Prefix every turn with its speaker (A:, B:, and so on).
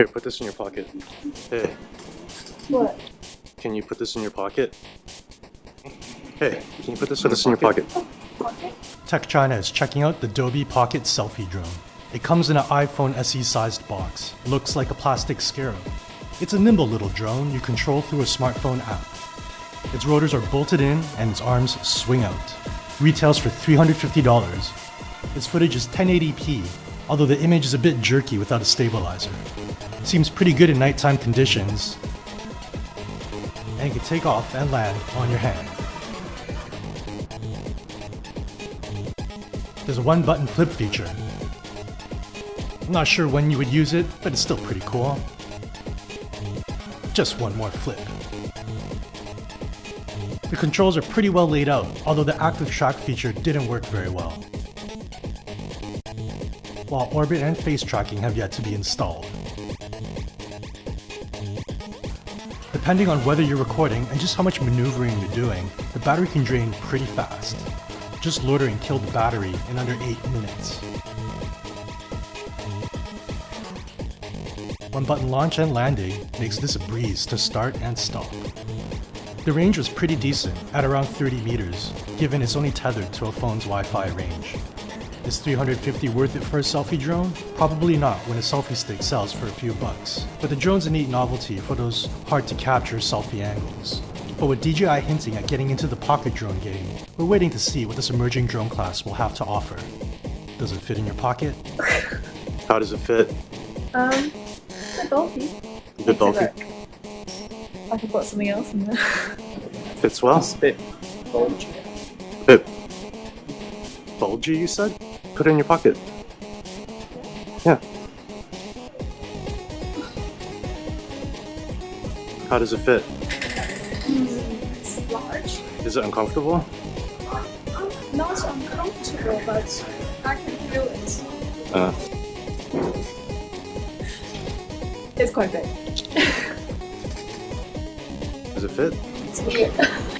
A: Here, put this in your pocket. Hey,
B: What?
A: can you put this in your pocket? Hey, can you put this, put this in your pocket?
B: Pocket?
C: Tech China is checking out the Dobby Pocket Selfie Drone. It comes in an iPhone SE sized box. Looks like a plastic scarab. It's a nimble little drone you control through a smartphone app. Its rotors are bolted in and its arms swing out. Retails for $350. Its footage is 1080p, although the image is a bit jerky without a stabilizer. Seems pretty good in nighttime conditions, and you can take off and land on your hand. There's a one button flip feature. I'm not sure when you would use it, but it's still pretty cool. Just one more flip. The controls are pretty well laid out, although the active track feature didn't work very well. While orbit and face tracking have yet to be installed. Depending on whether you're recording and just how much maneuvering you're doing, the battery can drain pretty fast. Just loitering killed the battery in under 8 minutes. One button launch and landing makes this a breeze to start and stop. The range was pretty decent, at around 30 meters, given it's only tethered to a phone's Wi-Fi range. Is 350 worth it for a selfie drone? Probably not when a selfie stick sells for a few bucks. But the drone's a neat novelty for those hard to capture selfie angles. But with DJI hinting at getting into the pocket drone game, we're waiting to see what this emerging drone class will have to offer. Does it fit in your pocket?
A: How does it fit?
B: Um, it's a bulky.
A: A bit bulky?
B: I could put something else in there.
A: Fits well?
D: It's a bit bulgy.
A: A bit bulgy, you said? Put it in your pocket. Yeah. How does it fit?
B: it's large.
A: Is it uncomfortable?
B: Um, not uncomfortable, but I can feel it.
A: Uh,
B: It's quite big.
A: does it fit?
B: It's weird.